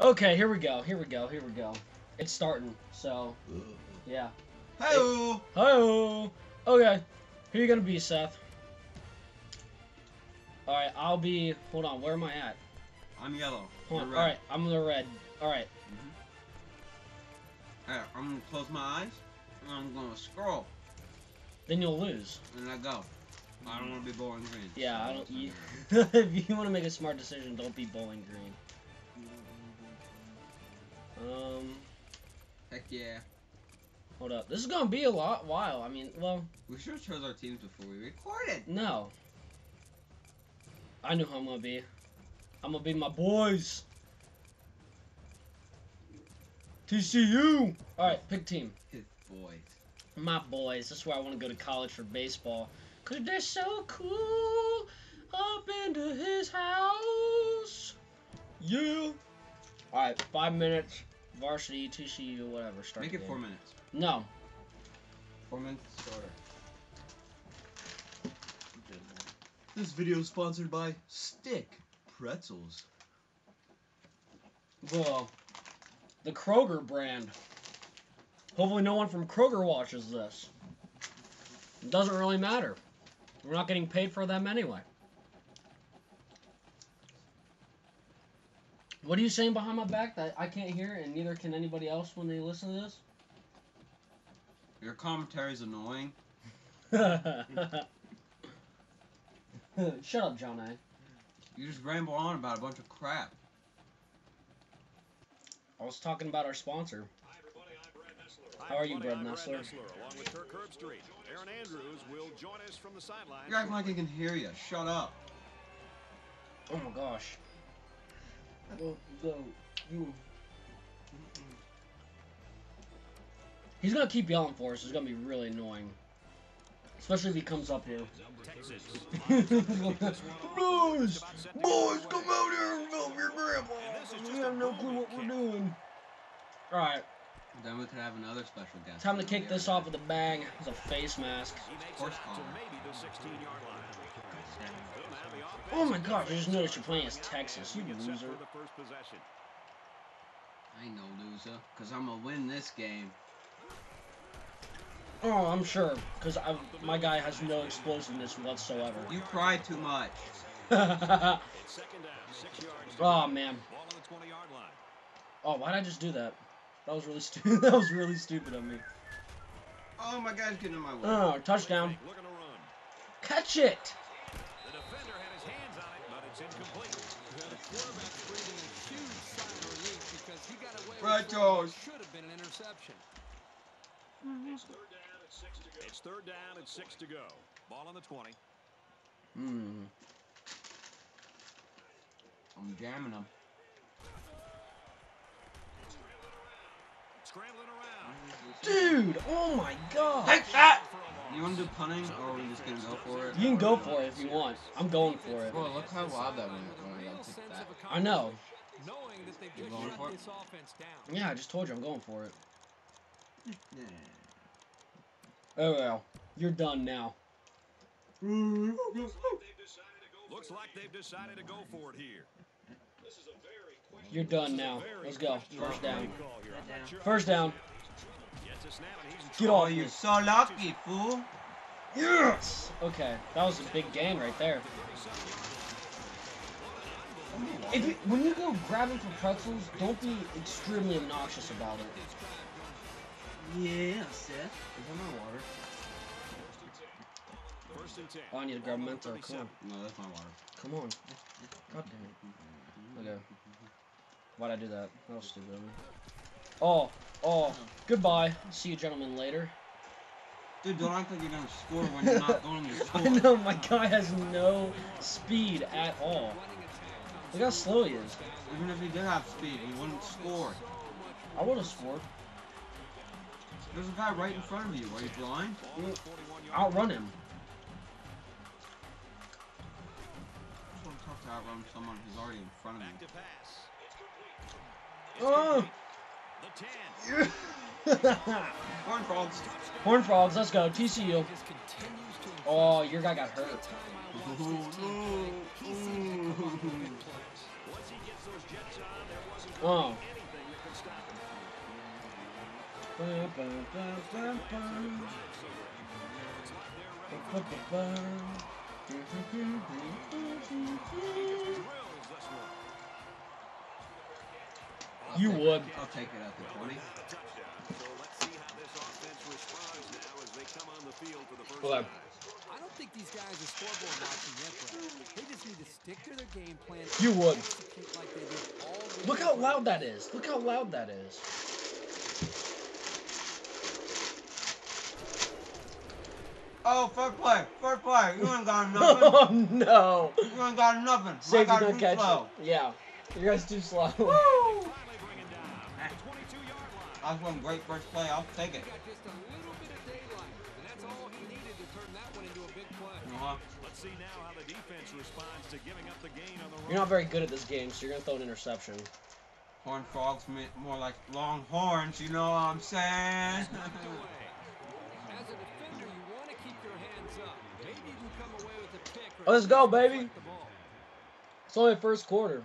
Okay, here we go. Here we go. Here we go. It's starting. So, yeah. Hey. Hi. Okay. Who you gonna be, Seth? All right, I'll be. Hold on. Where am I at? I'm yellow. Hold on. All right, I'm the red. All right. Mm-hmm. Alright, I'm gonna close my eyes and I'm gonna scroll Then you'll lose. and I go. I don't want to be bowling green. Yeah, so I don't. You, if you want to make a smart decision, don't be bowling green. Um, Heck yeah. hold up. This is gonna be a lot while. I mean, well, We should have chose our teams before we recorded. no. I knew who I'm gonna be. I'm gonna be my boys. TCU. All right, pick team. His boys. My boys. This is where I want to go to college for baseball. Cause they're so cool. Up into his house. Yeah. All right, five minutes. Varsity, TCU, whatever. Start Make the it four minutes. No. Four minutes shorter. This video is sponsored by Stick Pretzels. The the Kroger brand. Hopefully, no one from Kroger watches this. It doesn't really matter. We're not getting paid for them anyway. What are you saying behind my back that I can't hear, and neither can anybody else when they listen to this? Your commentary is annoying. Shut up, John A. You just ramble on about a bunch of crap. I was talking about our sponsor. Hi, everybody. I'm Brad Nessler. How are you, Hi, Brad everybody. Nessler? I'm Nessler, along with Kirk Herbstreit. Erin Andrews will join us from the sidelines. You're acting like I can hear you. Shut up. Oh my gosh. Go, go, you. He's gonna keep yelling for us. It's gonna be really annoying. Especially if he comes up here. Texas. Boys! Boys, come out here and help your grandpa! And just We have no clue what we're doing. Alright, Then we could have another special guest. time to kick this off with a bang. It's a face mask. He makes Horse it out to collar. maybe the 16-yard line. Well, now the offense Oh my gosh, I just noticed you're playing as Texas, you loser. for the first possession. I know, loser. Because I'm going to win this game. Oh, I'm sure, because my guy has no explosiveness whatsoever. You cry too much. oh, It's second down, six yards. to go. man. Ball on the 20-yard line. Oh, why'd I just do that? That was really stupid. that was really stupid of me. Oh, my guy's getting in my way. Oh, touchdown. Looking to run. Catch it! The defender had his hands on it, but it's incomplete. The quarterback's breathing a huge sigh of relief because he got away Right, with what should have been an interception. It's third down at six to go. It's third down at six to go. Ball on the 20. Hmm. I'm jamming him. Scrambling around. Dude, oh my god. Take that! You want to do punting, or oh, are we just going to go for it? You can go for it if you want. I'm going for it. Bro, look how loud that went oh when I Real got sense picked of that. I know. Knowing that they've You just going for it? this offense down. Yeah, I just told you I'm going for it. Oh well. You're done now. Looks like they've decided to go for it here. You're done now. Let's go. First down. Call here. I'm not sure First down. Gets a snap and he's in Get off you're so lucky, fool. Yes! Okay, that was a big gain right there. If you, when you go grabbing for pretzels, don't be extremely obnoxious about it. Yeah, Seth. Is that my water? First and 10. Oh, I need to grab Mentor. Come on. No, that's my water. Come on. God damn it. Okay. Why'd I do that? That was stupid of me. Oh, oh, goodbye. See you gentlemen later. Dude, don't act like you're gonna score when you're not going to score. I know, my guy has no speed at all. Look how slow he is. Even if he did have speed, he wouldn't score. I would have scored. There's a guy right in front of you. Are you blind? Outrun him. I just want to talk to outrun someone who's already in front of Back me. Oh! The 10. Horn frogs. Horn Frogs, let's go. TCU. Just continues to Oh, your guy got hurt. Oh, I'll You take- would. I'll take it at the 20. Touchdown. So let's see how this offense responds now as they come on the field for the first Hold on. time. I don't think these guys are scoreboard watching yet, Brett. They just need to stick to their game plan. You would. like they did all week. Look how loud that is. Look how loud that is. Oh, first play. First play. You ain't got nothing. Oh no. you ain't got nothing. My Safety guy's don't too catch slow. it. Yeah. Your guy's too slow. Finally bringing down the 22-yard line. That was one great first play. I'll take it. Just a little bit of daylight, and that's all he needed to turn that one into a big play. Uh-huh. Let's see now how the defense responds to giving up the gain on the You're not very good at this game, so you're gonna throw an interception. Horn frogs mean more like long horns. You know what I'm saying? As a defender, you want to keep your hands up. Maybe you can come away with a pick. or let's go, baby. deflect the ball. It's only the first quarter.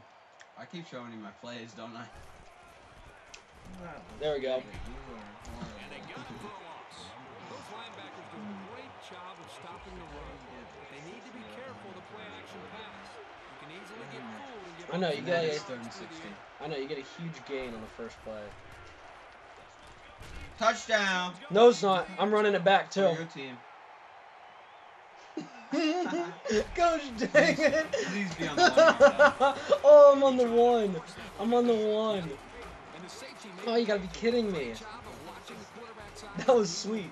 I keep showing you my plays, don't I? There we go. And they got him for a loss. Those linebackers do a great job of stopping the run. They need to be careful to play action pass. You can easily get fooled and give I know, you get- Third and through the 16. air. I know you get a huge gain on the first play. Touchdown. No, it's not. I'm running it back For too. your team. Gosh dang it! Please be on the one oh, I'm on the one. I'm on the one. And the safety made Oh, you gotta be kidding me. a job of watching the quarterback's eyes That was sweet.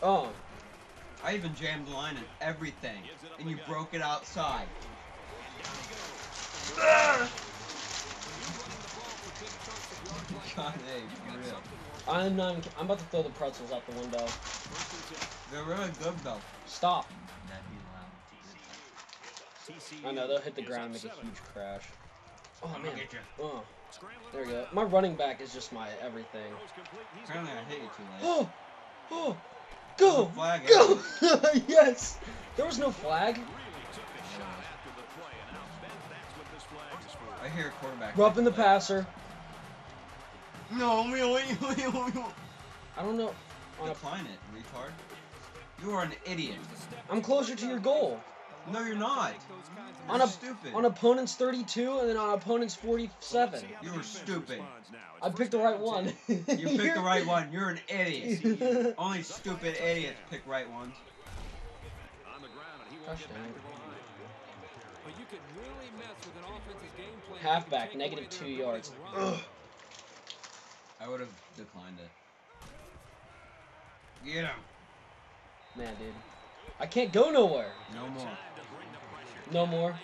Oh, I even jammed the line and everything, and you broke it outside. God, hey, for real. I'm not. I'm about to throw the pretzels out the window. They're really good though. Stop. TCU I know they'll hit the ground up and make a huge crash. Oh I'm man. gonna get you. Oh, there we go. My running back is just my everything. Throws complete. He's Apparently, I got hit you too late. Oh, oh, go, flag go. yes. There was no flag. Really took a shot after the play, and now Ben, that's what this flag is for. I hear a quarterback. Roughing the passer. No, we we we we. I don't know. Decline it, retard. You are an idiot. I'm closer to your goal. No, you're not. Those kinds On a stupid. on opponent's 32 and then on opponent's 47. You were stupid. I picked the right one. You picked the right one. You're an idiot. Only stupid idiots pick right ones. On the ground, and he won't get Touchdown. back to the line. But you can really mess with an offense's game plan. if you can Halfback, take negative away their two yards. Ugh. I would have declined it. Get him. Man, dude. I can't go nowhere. No more. No more.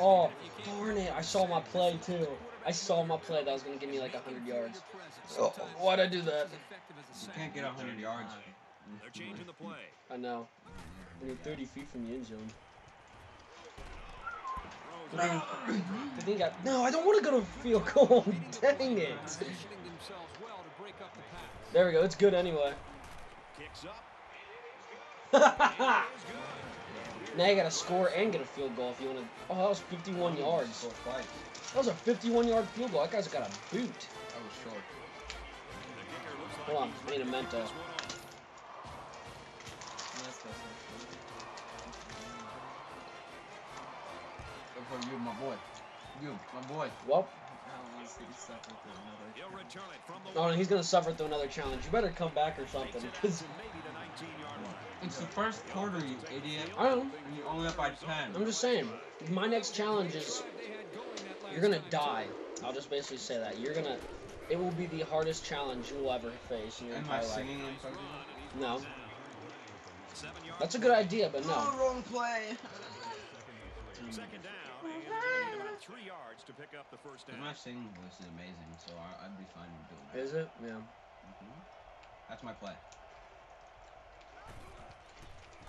Oh, darn it. I saw my play, too. I saw my play that was going to give me like 100 yards. Oh, why'd I do that? You can't get 100 yards. They're changing the play. I know. When you're 30 feet from the end zone. Throws it. I think I, no, I don't want to go to field goal. Dang it. Positioning themselves well to break up the pass. There we go. It's good anyway. Kicks up. now you got to score and get a field goal if you want to. Oh, that was 51 yards. That was a 51 yard field goal. That guy's got a boot. I was short. The kicker looks like Hold on. I need a mento. pull this one off. Good for you, my boy. You, my boy. Well, He'll return it from the oh, no, he's going to suffer through another challenge. You better come back or something. Takes it out Because to maybe the 19-yard line. It's the first quarter, you idiot. I don't know. And you're only up by 10. I'm just saying. My next challenge is you're going to die. I'll just basically say that. You're going to. It will be the hardest challenge you will ever face in your Am I entire life. singing in front of you? No. That's a good idea, but no. Oh, wrong play. Second down. And they need about three yards to pick up the first down. My singing voice is amazing, so I, I'd be fine with doing that. Is it? Yeah. Mhm. That's my play.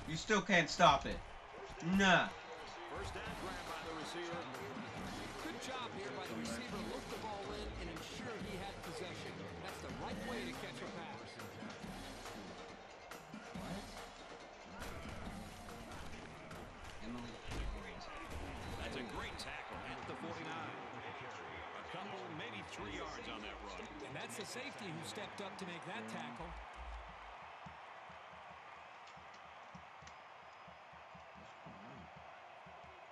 You still can't stop it. Nah. First down grab by the receiver. Good job here by the receiver. Look the ball in possession. That's the right way to catch a pass. Three yards on that run. And that's the safety who stepped up to make that tackle.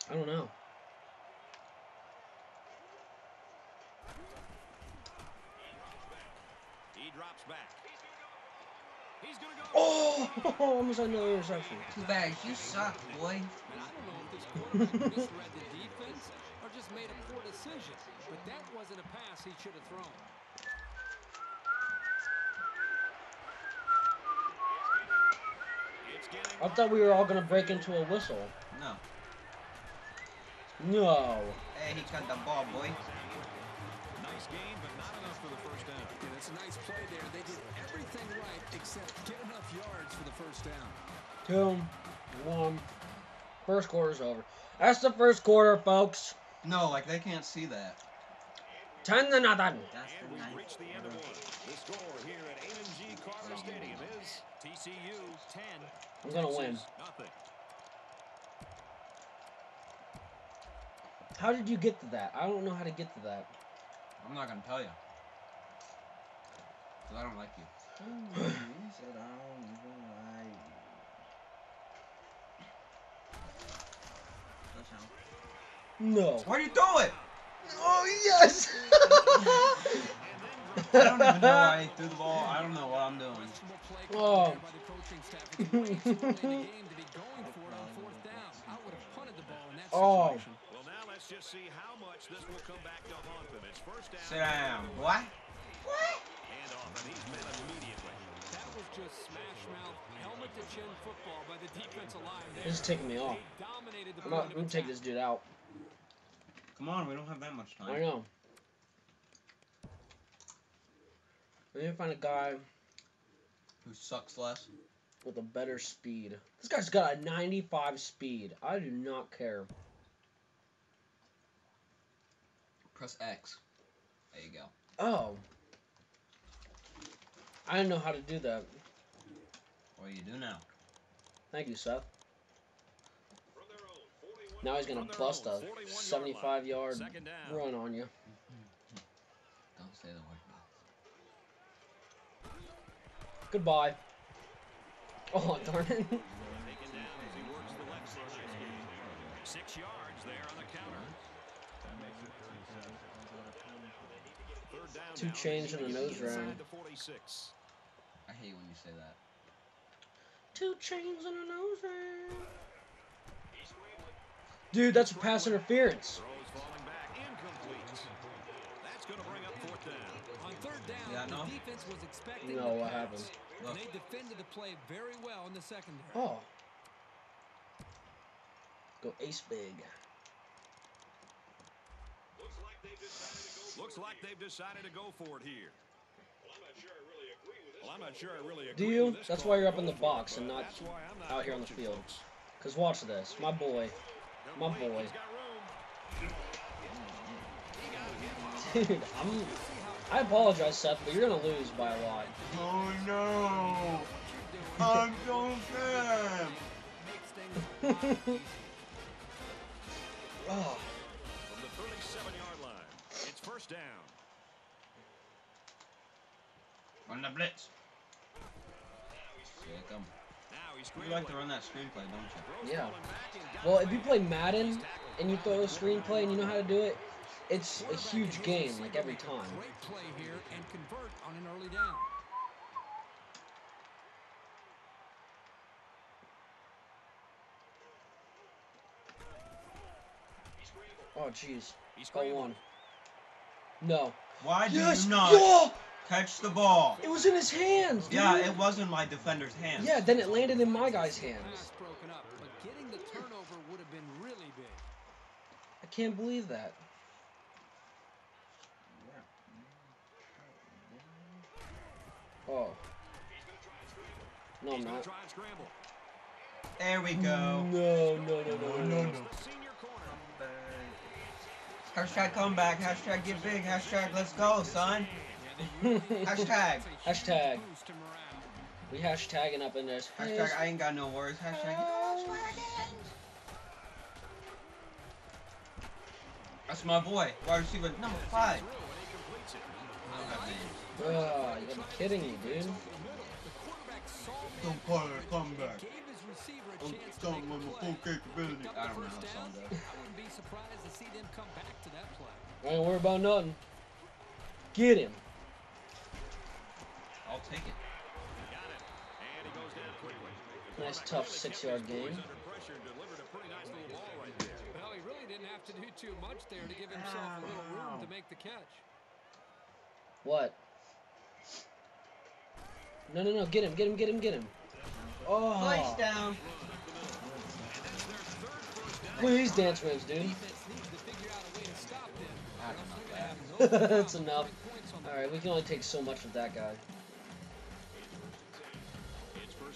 I don't know. He drops back. He's going to go. Oh, almost had another interception. Too bad. You suck, boy. And I don't know if this quarterback misread the defense or just made a poor decision. But that wasn't a pass he should have thrown. I thought we were all gonna break into a whistle. No. No. Hey, he got the ball, boy. nice game, but not enough for the first down. And it's a nice play there. They did everything right except get enough yards for the first down. Two, one. First quarter's over. That's the first quarter, folks. No, like they can't see that. Ten to nothing. That's And the we've ninth. reached the end of one. The score here at Amon G. Carter Stadium is TCU 10. I'm gonna win. Nothing. How did you get to that? I don't know how to get to that. I'm not gonna tell you. Cause I don't like you. No. Why'd you throw it? Oh yes. I don't even know why he threw the ball. I don't know what I'm doing. Questionable Oh. call there by the coaching staff. It's way too early in the game to be going for it on fourth down. I would have punted the ball in that Oh. situation. Well, just see how much this will come back to haunt them. It's first down. Sit down. What? And off, and he's met immediately. That was just smash mouth, helmet to chin football by the defensive line. This is taking me off. They dominated the I'm, not, I'm gonna take this dude out. Come on, we don't have that much time. I know. I need to find a guy Who sucks less? with a better speed. This guy's got a 95 speed. I do not care. Press X. There you go. Oh. I didn't know how to do that. What do you do now? Thank you, Seth. From their own 41 Now he's gonna bust a 75-yard run on you. Don't say the word Goodbye. Oh, darn it. Taken down as he works the left side. Six yards there on the counter. Two now. chains and a nose Inside ring. 46. I hate when you say that. Two chains and a nose ring. Dude, that's a pass interference. Throws falling back. Incomplete. That's going to bring up fourth down. On third down, Yeah, I know. the defense was expecting No, what happened? And Look. they defended the play very well in the secondary. Oh. Go ace big. Looks like they've decided to go for it here. Well, I'm not sure I really Do agree you? with this That's why you're up in the box and not that's why I'm not out here on the coaching, field. Cause watch this. My boy. My boy. he's got room. He got him. Dude, I'm I apologize, Seth, but you're gonna lose by a lot. Oh no! I'm so sad. Makes things a lot easier. Oh. From the 37-yard line, it's first down. Run the blitz. Sick 'em. Now he's You like to run that screenplay, don't you? Yeah. falling back and got Well, if you play Madden and you throw a screenplay and you know how to do it, it's a huge game, like every time. Great play here and convert on an early down. Oh, jeez. He's Go scrambled. on. No. Why do Yes! you not Yeah! Catch the ball? It was in his hands, dude. Yeah, it was in my defender's hands. Yeah, then it landed in my guy's hands. up, but getting the turnover would have been really. I can't believe that. Oh. No, I'm not. try and scramble. There we go. no, no, no, no, no. The senior corner. Hashtag comeback. Hashtag get big. Hashtag let's go, son. Yeah, Hashtag. Hashtag. We hashtagging up in this. Hashtag I ain't got no words. Hashtag. That's my boy. Wide receiver number five. I don't. Oh, you gotta be kidding me, dude. Don't call it a comeback. Gave his receiver a I'm chance to telling make them the the play. full capability. I don't know First how down, song I goes. wouldn't be surprised to see them come back to that play. I ain't worried about nothing. Get him. I'll take it. Got it. And he goes down quickly. Nice tough six yard game. Under pressure delivered a pretty nice little ball right there. Well, he really didn't have to do too much there to give himself a little room to make the catch. What? No, no, no. Get him, get him, get him, get him. Oh. Place down. Please dance moves, dude. Defense needs to figure out a way to stop them. That's Else not they're gonna bad. have no problem That's enough. scoring points on the Alright, we can only take so much with that guy.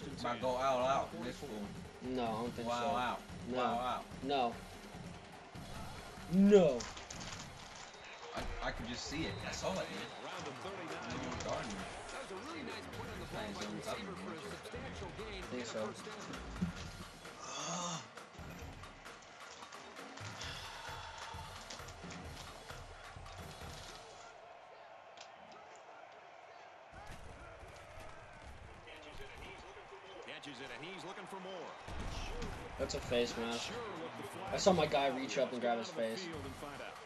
It's first and About ten. to go out out in this fool. No, I don't think Wow so. out. No. Wow out. No. No. I, I could just see it. I saw it, man. Around the 39. No one. That was a really nice point on the ball Playing by the receiver for a substantial gain. Think so. looking for more. That's a face mask. Sure what the flag I saw my guy reach up and grab his face. field and find out.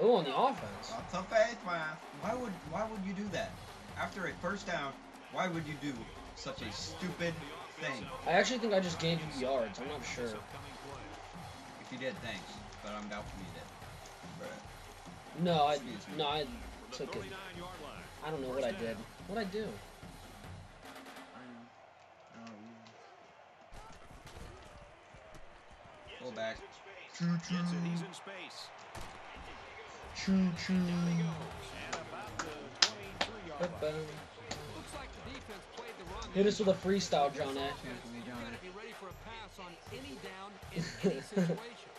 Oh, on the offense. That's a faith, man. Why would why would you do that? After a first down, why would you do such a stupid thing? I actually think I just gained two yards. I'm not sure. If you did, thanks. But I'm doubtful you did. Bruh. No, I no, I took it. 39 yard line. I don't know what I did. What I do? Choo Gets it. He's choo. in space. Choo choo. Down he goes. At about the 23 yard line. Ba-bum. Looks like the defense played the run. Hit us with a freestyle, John. Eh? You gotta be ready for a pass on any down in any situation.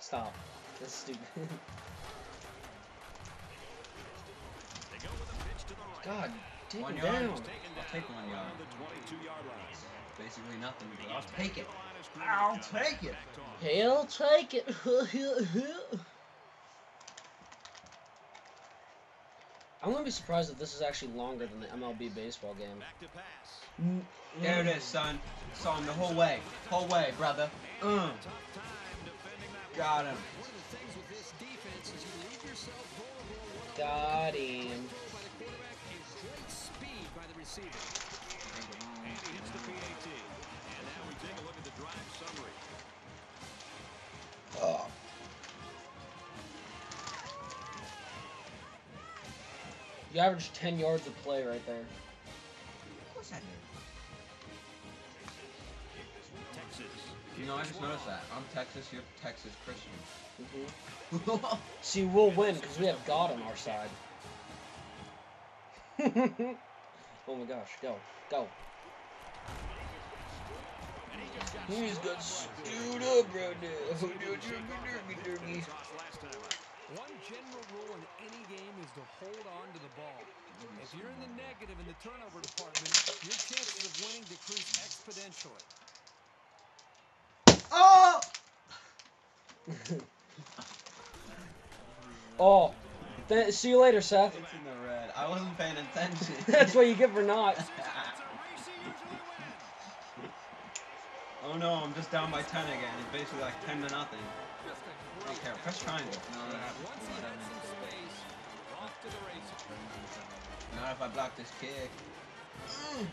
Stop. That's stupid. They go with a pitch to the right. God, take One yard. down. I'll take one yard. around the 22 yard line. Basically nothing, but I'll take back it. To the line of scrimmage. I'll take it. Back toss. He'll take it. I'm gonna be surprised if this is actually longer than the MLB baseball game. Back to pass. Mm, There it is, son. Saw him the whole way. Whole way, brother. Tough time defending that Got him. One of the things with this defense is you leave yourself vulnerable one Got him. control by the quarterback and great speed by the receiver. And he hits the PAT. And now we take a look at the drive summary. Oh. You averaged 10 yards of play right there. What's that? Texas. You know, I just noticed that. I'm Texas, you're Texas Christian. hmm See, we'll win because we have God on our side. oh my gosh, go, go. And he just got He's slowed got stewed up right now. Toss last time. One general rule in any game is to hold on to the ball. If you're in the negative in the turnover department, your chances of winning decrease exponentially. Oh! Oh, th- see you later, Seth. It's in the red. I wasn't paying attention. That's what you get for not. It's a racy usually win. Oh no, I'm just down by 10 again. It's basically like 10 to nothing. Just a I don't care. Press triangle. No, that Once he has some space, off to the races. Not if I block this kick. Mm.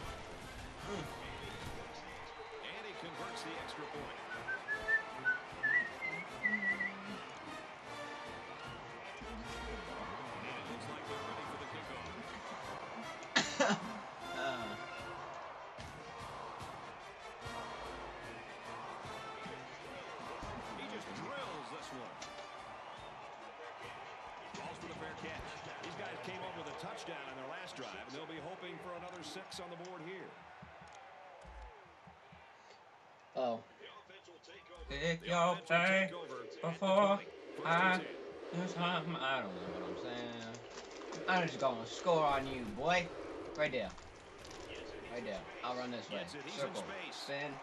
And he converts the extra point. Another six on the board here. Oh, The offense will take over. Pick The your offense pay take over before I- and 10. I'm, don't know what I'm saying. I'm just gonna score on you, boy. Right there. Right there. I'll run this way. Gets it, he's in Circle. Spin.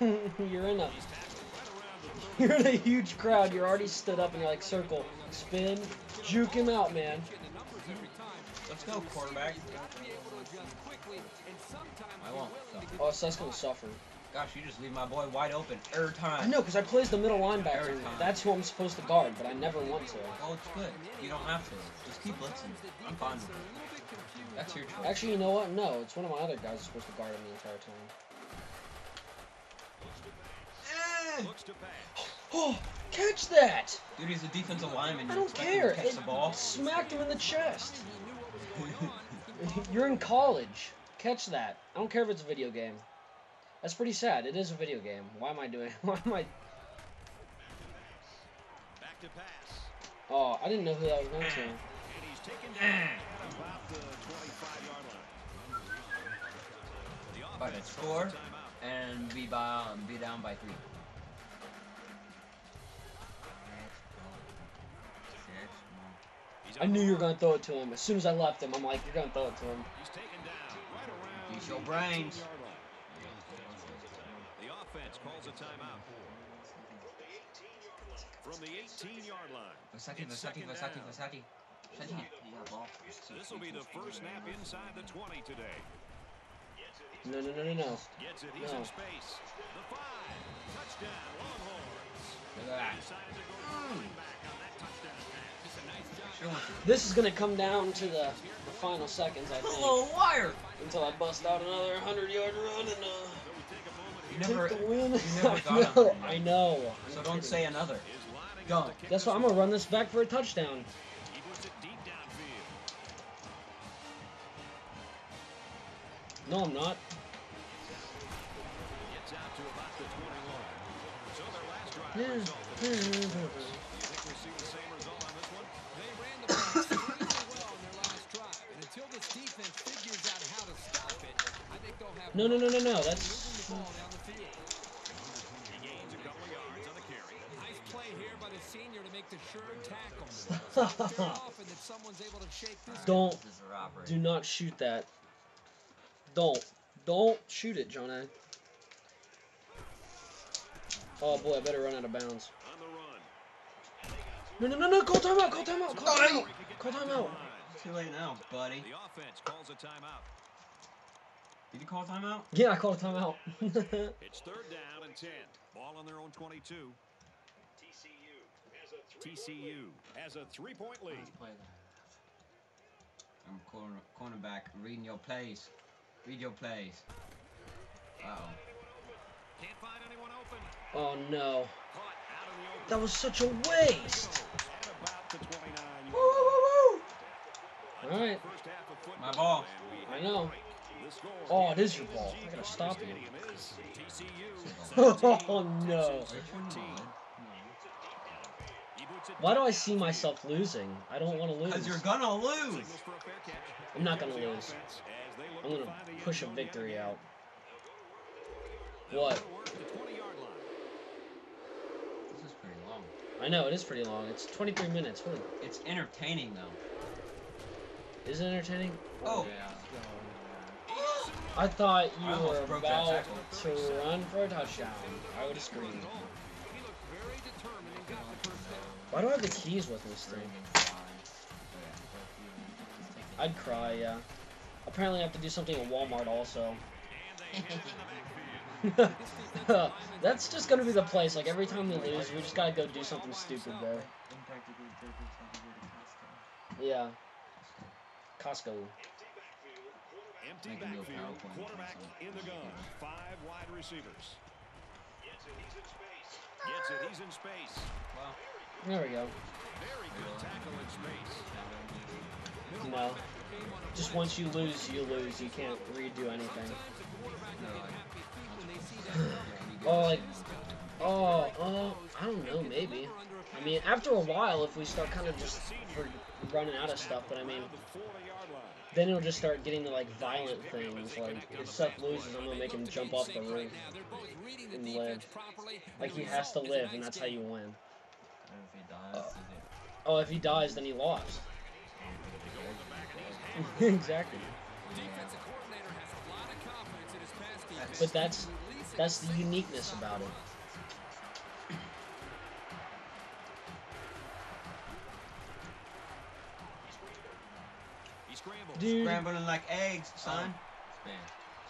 you're in a He's tackled right around the you're in a huge crowd. You're already stood up and you're like circle, spin, juke him out, man. Getting the numbers every time. Let's go, quarterback. You got to be able to adjust quickly and sometimes I won't, Oh, so that's gonna suffer. Gosh, you just leave my boy wide open every time. I know, cause I plays the middle linebacker. Every. That's who I'm supposed to guard, but I never want to. Well, it's good. You don't have to. Just keep blitzing. I'm fine with it. That's your choice. Actually, you know what? No, it's one of my other guys who's supposed to guard him the entire time. Eh. looks to pass. Oh, catch that! Dude, he's a defensive lineman. I You don't care. to catch It the ball. smacked him in the chest. You're in college. Catch that. I don't care if it's a video game. That's pretty sad. It is a video game. Why am I doing? Why am I? Back to pass. Oh, I didn't know who that was going to. And he's taken down about the 25-yard line. The But offense score calls a timeout. and be by be down by three. I knew you were going to throw it to him. As soon as I left him, I'm like, you're going to throw it to him. He's taken down right around Use your brains. The offense calls a timeout. From the 18-yard line. Vasaki, It's Vasaki, second Vasaki, down. Vasaki. Vasaki. Yeah, ball. This will be the first snap inside the 20 today. No, no, no, no, no. Gets it. He's No. in space. The five. Touchdown. Longhorns. Look at that. This is going to come down to the, the final seconds, I think. Oh, wire! Until I bust out another 100 yard run and uh, take You never, take the win. you never I know. I know. So don't say another. Go. up to kick That's why I'm going to run this back for a touchdown. He puts it deep downfield. No, I'm not. Gets that someone's able to shake this. Don't. This is a robbery. Do not shoot that. Don't. Don't shoot it, Jonah. Oh boy, I better run out of bounds. On the run. No, no, no, no. Call timeout. Call timeout. Call timeout. Call timeout. Too late now, buddy. The offense calls a timeout. Did you call timeout? Yeah, I called a timeout. It's third down and 10. Ball on their own 22. TCU has a three-point lead. Play that. I'm corner, cornerback reading your plays. Read your plays. Uh oh. Can't find anyone open. oh no. Caught out in the open. That was such a waste. At about the 29 Woo, woo, woo. Alright. first half of football, My ball. I know. Break. The score Oh, it is your AT&T ball. I gotta stop you. Stadium is TCU Oh no. Texas 13. He boots it Why do I see myself losing? I don't want to lose. Because you're gonna lose. Signals for a fair catch. I'm not gonna lose. the offense as they look I'm gonna find the end push a victory out. What? go to work at the 20-yard line. This is pretty long. I know it is pretty long. It's 23 minutes. What It's entertaining though. is it entertaining? Oh. I thought you I were about to run for a touchdown. I would have screamed. He looked very determined and got the first down. Why do I have the keys with me still? I'd cry, yeah. Apparently, I have to do something at Walmart also. That's just gonna be the place. Like every time we lose, we just gotta go do something stupid there. Yeah. Costco. Empty Make a new backfield, quarterback in the gun, five wide receivers. Gets it, he's in space. There we go. Very good tackle in space. No. Just once you lose, you lose. You can't redo anything. Oh, like, oh, oh, I don't know, maybe. I mean, after a while, if we start kind of just running out of stuff, but I mean, The 40-yard line. then it'll just start getting to like violent things. Like if Seth loses, I'm gonna make him jump off the roof and live. Like he has to live, and that's how you win. Oh, if he dies, then he lost. exactly. Defensive coordinator has a lot of confidence in his pass defense. But that's To that's the uniqueness about it. Dude. Scrambling like eggs, son. Oh,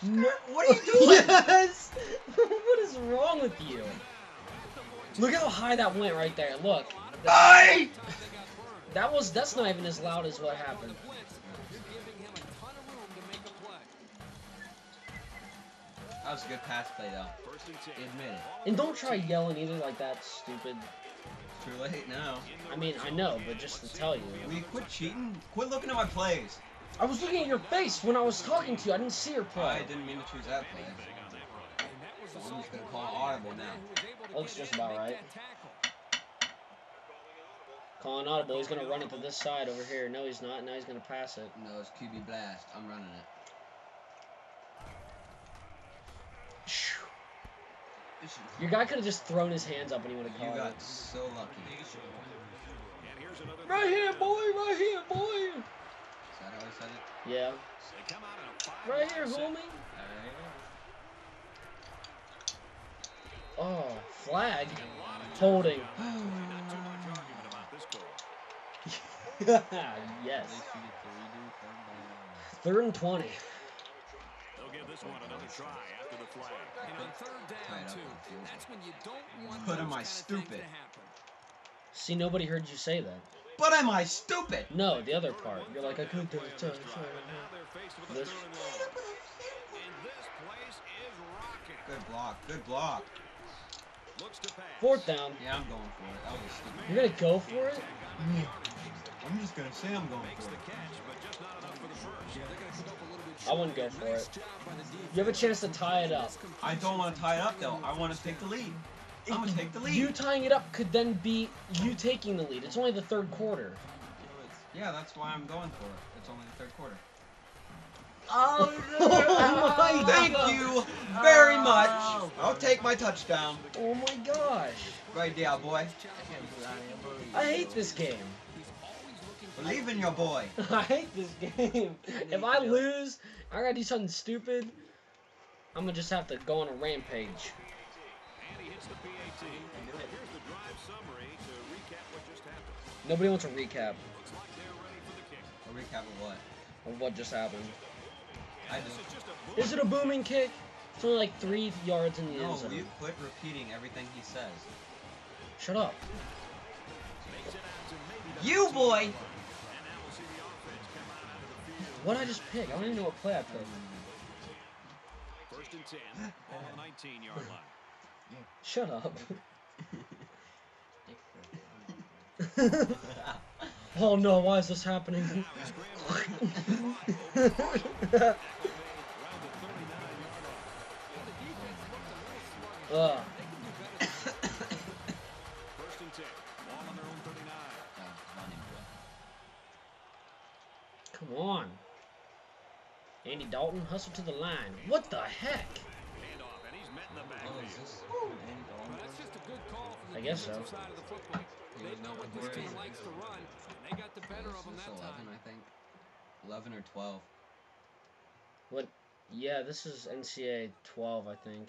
no, What are you doing? yes. what is wrong with you? Look how high that went right there. Look. Hey! That was that's not even as loud as what happened. Blitz. You're giving him a ton of room to make a play. That was a good pass play, though. And. Admit it. And don't try yelling either like that stupid. Too late now. I mean, I know, but just to tell you. Will you quit cheating? Quit looking at my plays. I was looking at your face when I was talking to you. I didn't see your play. I didn't mean to choose that play. And So I'm just gonna call a audible now. who was able to Looks just about right. that tackle. Calling audible. He's gonna run it to this side over here. No, he's not. Now he's gonna pass it. No, it's QB blast. I'm running it. Your guy could have just thrown his hands up and he would have You got so lucky. And here's another Right here, boy. Right here, boy. Is that how I said it? Yeah. They come out in a five Right here, wide set. homie. Oh, flag. Holding. Not too much argument about this call. yes. Third and 20. They'll give this one another try after the flag. And on third Tie down, it up too, on field. that's when you don't want But those am I kind of things stupid? See, nobody heard you say that. But am I stupid? No, the other part. You're like, I couldn't do it. Drive, and they're faced with a This. and this place is rocking. Good block. Good block. Looks to pass. Fourth down. Yeah, I'm going for it. That was stupid. You're gonna go for it? I'm just gonna say I'm going Makes for it. catch, but just not enough for the first. They're going to come up a little bit I wouldn't go for it. job by the defense. You have a chance to tie it up. I don't want to tie it up though. I want to take the lead. I'm gonna take the lead. You tying it up could then be you taking the lead. It's only the third quarter. Yeah, that's why I'm going for it. It's only the third quarter. Oh, oh my oh. Thank you very much. Oh. I'll take my touchdown. Oh my gosh. Right there, boy. I hate this game. Believe in your boy. I hate this game. If I lose, I gotta do something stupid. I'm gonna just have to go on a rampage. Nobody wants a recap Looks like they're ready for the. A recap of what? of what just happened. I This do. is just a Is it a booming kick? It's only like three yards in the No, end zone. you quit repeating everything he says. Shut up. makes it out to maybe the You boy. And now we'll see the offense come out onto the field. What did I just pick? I don't even know what play I picked. First and 10. Ball on the 19 yard line. Shut up. oh no, why is this happening? Now he's scrambling. Over the line. Around the 39 yard line. Ugh. First and 10. Ball on their own 39. Come on. Andy Dalton, hustle to the line. What the heck? Handoff, and he's met in the Oh, backfield. is this Well, that's just a good call from the I guess so. defensive side of the football. They know what this team likes to run, and they got the better of them This 11, time. I think. 11 or 12. What? Yeah, this is NCAA 12, I think.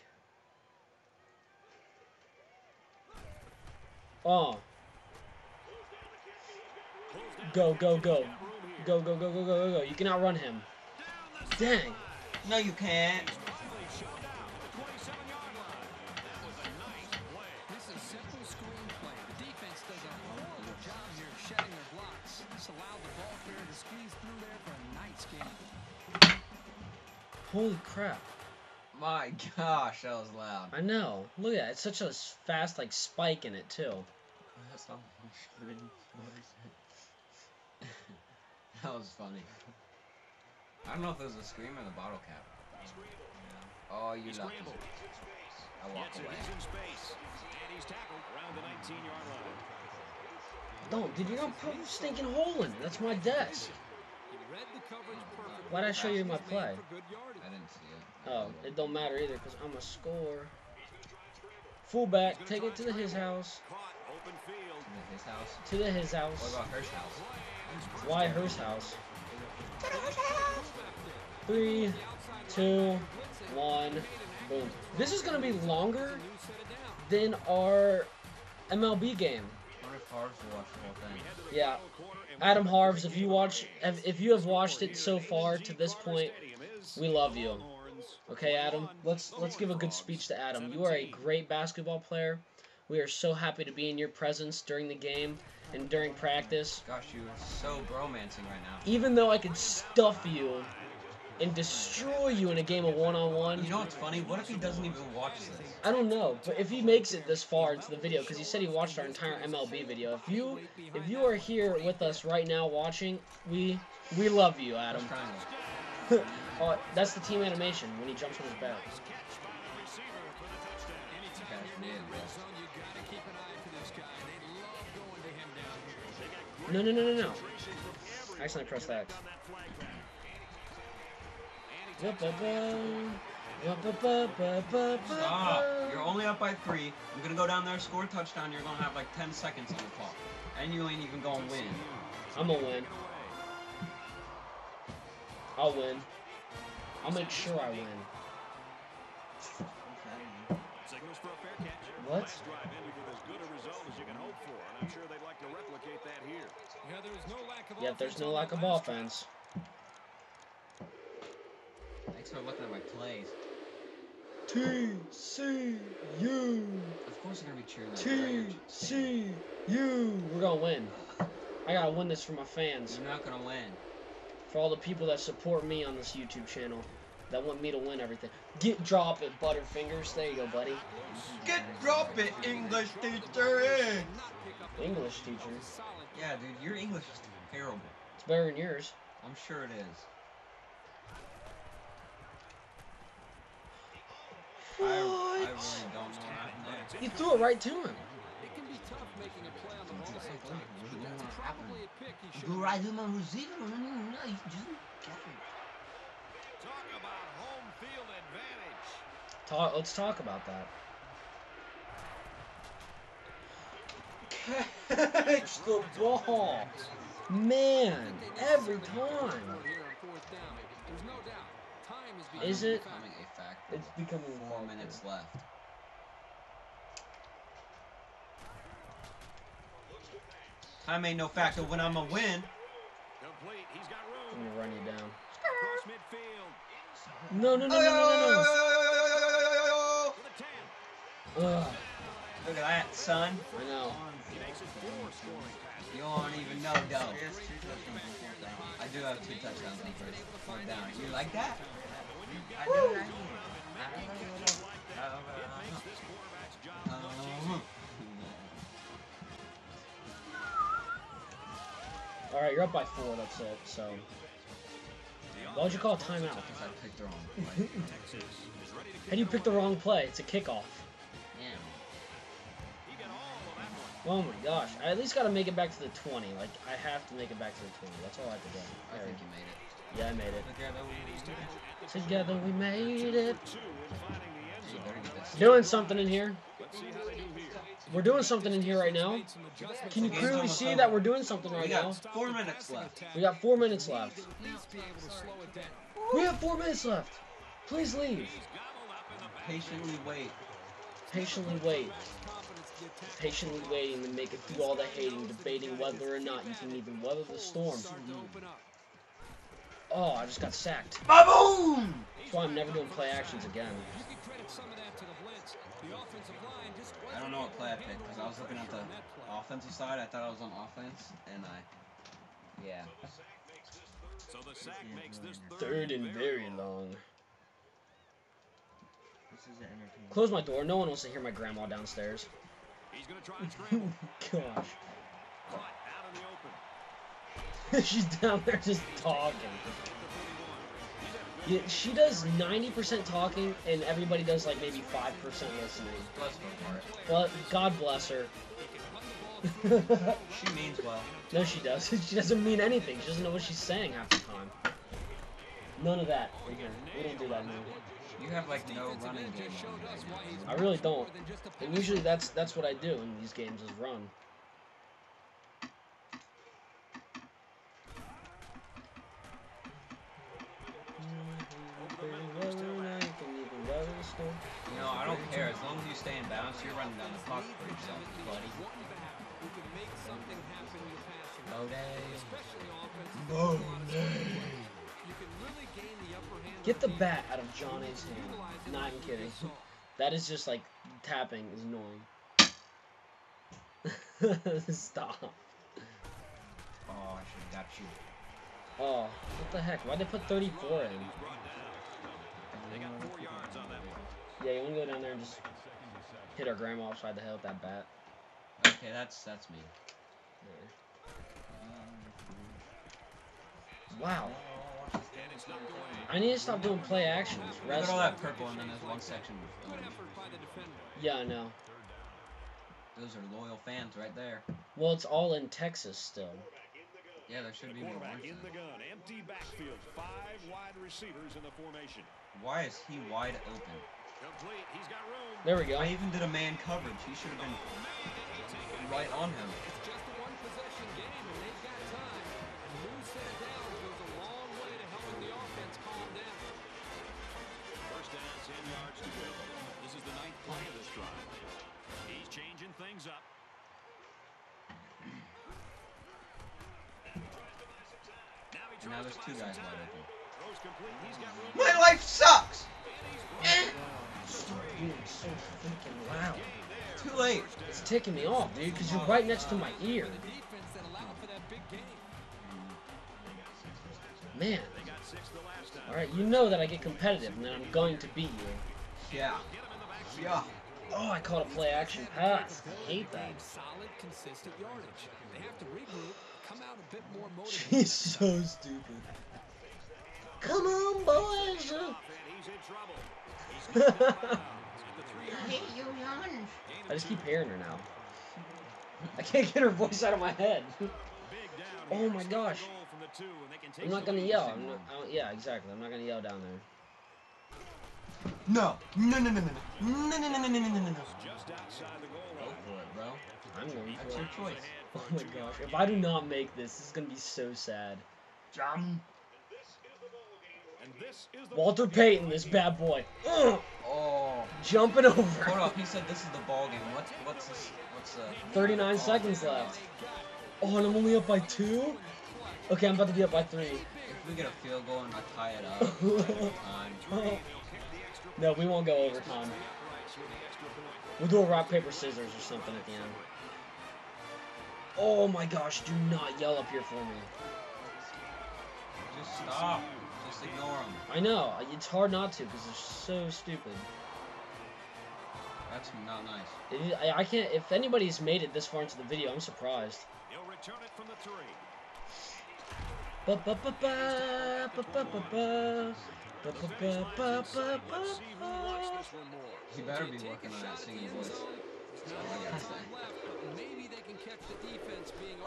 Oh. Go, go, go. Go, go, go, go, go, go, go. You can outrun him. Dang. No, you can't. Holy crap. My gosh, that was loud. I know. Look at that. It's such a fast, like, spike in it, too. That's not That was funny. I don't know if it was a scream or the bottle cap. Oh, you He lucky. I walk away. He's in space. And he's tackled around the 19 yard line. Don't, dude, you're gonna put a stinking hole in it. That's my desk. Why'd I show you my play? for good yardage. I didn't see it. Oh, it don't matter either, because I'm a score. Fullback, take it to the his house. Caught open field. Is it his house? To the his What house. about Hirsch house? Why Hearst house? Three, two, one, boom. This is gonna be longer than our MLB game. What if Harv's watch the whole thing? Yeah. Adam Harves, if you watch, if if you have watched it so far to this point, we love you. Okay, Adam. Let's let's give a good speech to Adam. You are a great basketball player. We are so happy to be in your presence during the game and during practice. Gosh, you are so bromancing right now. Even though I could stuff you and destroy you in a game of one-on-one, You know what's funny? What if he doesn't even watch this? I don't know. But if he makes it this far into the video, because he said he watched our entire MLB video, if you if you are here with us right now watching, we we love you, Adam. Oh, that's the team animation when he jumps on his back. Gosh, man, bro. No, no, no, no, no. I accidentally pressed X. Stop. You're only up by three. I'm gonna go down there, score a touchdown. You're gonna have like 10 seconds on the clock. And you ain't even gonna win. I'm gonna win. I'll win. I'll make sure I win. Signals for a fair catch. What? Last drive ended with as good a result as you can hope for, and I'm sure they'd like to replicate that here. Yeah, there's no lack of Yeah, there's offense no lack of offense. Thanks for looking at my plays. TCU. Of course I'm gonna be cheering. like TCU. We're gonna win. I gotta win this for my fans. You're not gonna win. For all the people that support me on this YouTube channel. That want me to win everything. Get drop it, Butterfingers. There you go, buddy. Get drop it, English teacher. English teacher. Yeah, dude, your English is terrible. It's better than yours. I'm sure it is. I, I really don't know what You threw it right to him. It can be tough making a play on the ball sometimes. That's probably a pick he should there. right to my receiver. You just Talk about home field advantage. Talk, let's talk about that. Catch the ball. Man, every time. here on fourth down. There's no doubt. Time is Is it? becoming a factor. It's becoming Four minutes left. Time ain't no factor when I'm a win. Complete. He's got I'm room. gonna run you down. Across midfield. No, no, no, no, no, For the 10. no, no. Ugh, Look at that, son. I know. He makes it four scoring passes. You don't even know, though. I do have two touchdowns on first fourth down. You like that? I do like it. Uh-huh. All right, you're up by four. That's it. So, why'd you call a timeout? Because I picked the wrong play. Texas is ready to How do you pick the wrong play? It's a kickoff. Oh my gosh! I at least got to make it back to the 20. Like I have to make it back to the 20. That's all I have to do. I think you made it. Yeah, I made it. Together we made it. Together we made it. Two and finding the end You zone. better get this. Doing something in here. Let's see how they do here. We're doing something in here right now. Can you Game's clearly see that we're doing something right now? got four minutes left. We got four minutes left. Please be able to slow it down. We have four minutes left. Please leave. Gobbled up in the back. Patiently wait. Patiently wait. Patiently waiting to make it through all the hating, debating whether or not you can even weather the storm. Oh, I just got sacked. Ba-boom! That's why I'm never doing play actions again. You can credit some of that to the blitz. The offensive line I don't know what play I picked because I was looking at the offensive side. I thought I was on offense, and I, yeah. So the sack makes this Third and very long. This is. Close my door. No one wants to hear my grandma downstairs. He's going to try and scramble. Gosh. Caught out in the open. She's down there just talking. Yeah, she does 90% talking, and everybody does like maybe 5% listening. Bless her heart. But God bless her. She means well. no, she does. She doesn't mean anything. She doesn't know what she's saying half the time. None of that. in here. We don't do that in here. You have like no running game. I really don't. And usually that's that's what I do in these games is run. You know, I don't care. As long as you stay in balance, you're running down the clock for yourself, buddy. Boday. Boday. Get the bat out of John A's hand. Not even kidding. That is just like tapping is annoying. Stop. Oh, I should have got you. Oh, what the heck? Why'd they put 34 in? He's brought down. They got four yards on that one. Yeah, you wanna go down there and just hit our grandma upside the head with that bat? Okay, that's that's me. Wow. I need to stop doing play actions. Look at all that purple, and then there's one section. Good Of effort by the defender. Yeah, I know. those are loyal fans right there. Well, it's all in Texas still. Yeah, there should be more quarterback ones in the gun. Empty backfield. Five wide receivers in the formation. Why is he wide open? Complete. He's got room. There we go. I even did a man coverage. He should have been right on him. Play this drive. He's changing things up. Now he Now there's two guys some wide open. Throws complete. He's got room. My life sucks. Stop being so freaking loud. Too late. It's ticking me off, dude, because you're right next to my ear. The defense that allowed for that big gain. Man. They got six the last time. Alright, you know that I get competitive and that I'm going to beat you. Yeah. Yeah. Oh, I caught a play action pass. I hate that. Gain solid, consistent yardage. They have to regroup, come out a bit more motivated. She's so stupid. Come on, boys. He's in trouble. He's got the bounds at the three-yard you, young. Gain of I just keep hearing her now. I can't get her voice out of my head. Oh my gosh. goal from the two, and they can take I'm not gonna yell. I'm not, I don't- yeah, exactly. I'm not gonna yell down there. No. No, no, no, no, no. No, no, no, no, no, no, no, no. Just outside the goal Go line. for it, bro. I'm going That's for your it. choice. Oh my gosh. If I do not make this, this is gonna be so sad. Jump. And this is the Walter ball game. Payton, this bad boy. Ugh, Oh. jumping Hold over. up. He said this is the ball game. What's what's this? What's uh? 39 seconds left. Oh, and I'm only up by two? Okay, I'm about to be up by three. If we get a field goal and I tie it up, time. No, we won't go overtime. We'll do a rock, paper, scissors or something at the end. Oh my gosh, do not yell up here for me. Just stop. Just ignore them. I know, it's hard not to because they're so stupid. That's not nice. It is- I, I can't, if anybody's made it this far into the video, I'm surprised. He'll return it from the three. Ba ba ba ba ba ba ba ba. He better be working on that singing voice. That's all I gotta say. Left, but maybe they can catch the defense being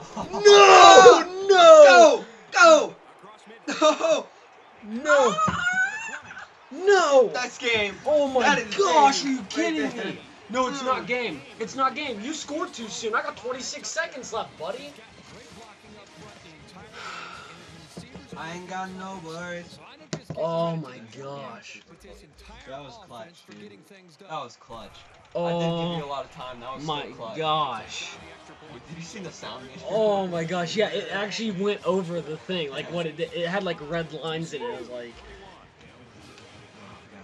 No! No! Go! Go! No! No! No! That's game. Oh my gosh, are you kidding me? No, it's not game. It's not game. You scored too soon. I got 26 seconds left, buddy. great blocking up front the entire game, and the receivers I ain't got no worries. So I know just Oh my gosh. with this entire That was clutch, dude. getting things done. That was clutch. I did give you a Oh lot of time. That was my still clutch. gosh. Did you see the sound? Oh my gosh. Yeah, it actually went over the thing. Like what it did. It had like red lines in it. It was like,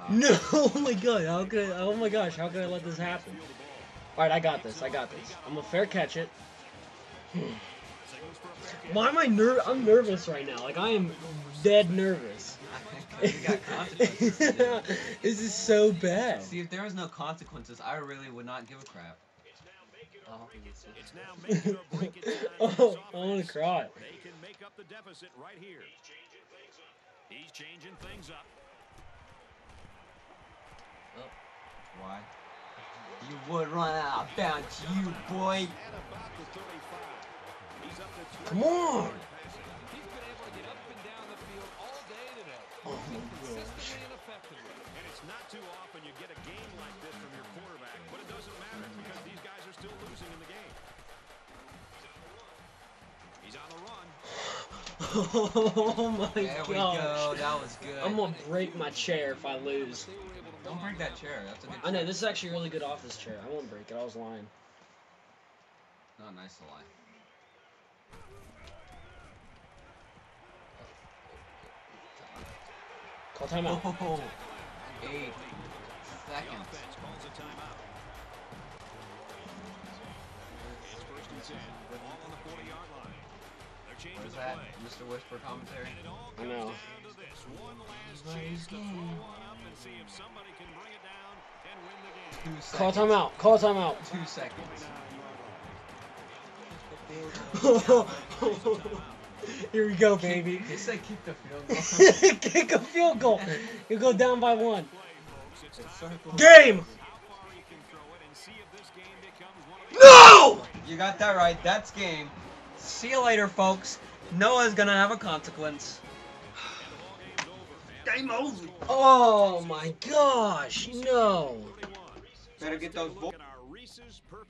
no. Oh my god. How could I? Oh my gosh. How could I let this happen? All right, I got this. I got this. I'm a fair catch it. Why am I ner? I'm nervous right now. Like I am dead nervous. got consequences. this is so bad. See, if there was no consequences, I really would not give a crap. It's now make it or break it time. Oh, This I want to cry. They can make up the oh, deficit right here. He's changing things up. Why? You would run out of bounds, you boy. At about Oh. Consistently and effectively. And it's not too often you get a game like this from your quarterback, but it doesn't matter because these guys are still losing in the game. He's on the run. Oh my There we gosh. go. That was good. I'm gonna break my chair if I lose. They were able to Don't break that chair. That's a good. I know this is actually a really good office chair. I won't break it. I was lying. Not nice to lie. Call timeout. Oh, eight seconds. calls a timeout. It's first and ten. Ball on the 40-yard line. They're changing What is the that, play. Mr. Whisper commentary? And it all I know. this. One last chance to throw one up and see if somebody can bring it down and win the game. Two seconds. Call timeout. Call timeout. Two seconds. Here we go, baby. He said keep the field goal. Kick a field goal. You go down by one. Play, folks. It's It's time circle. Game. how far he can throw it and see if this game becomes one of the No! You got that right. That's game. See you later, folks. Noah's gonna have a consequence. Game over. Oh my gosh, no. Better get those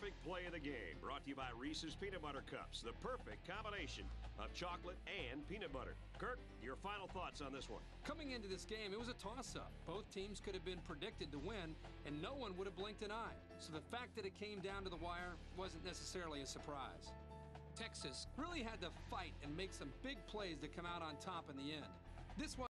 Perfect Play of the Game. Brought to you by Reese's Peanut Butter Cups. The perfect combination of chocolate and peanut butter. Kirk, your final thoughts on this one. Coming into this game, it was a toss-up. Both teams could have been predicted to win, and no one would have blinked an eye. So the fact that it came down to the wire wasn't necessarily a surprise. Texas really had to fight and make some big plays to come out on top in the end. This one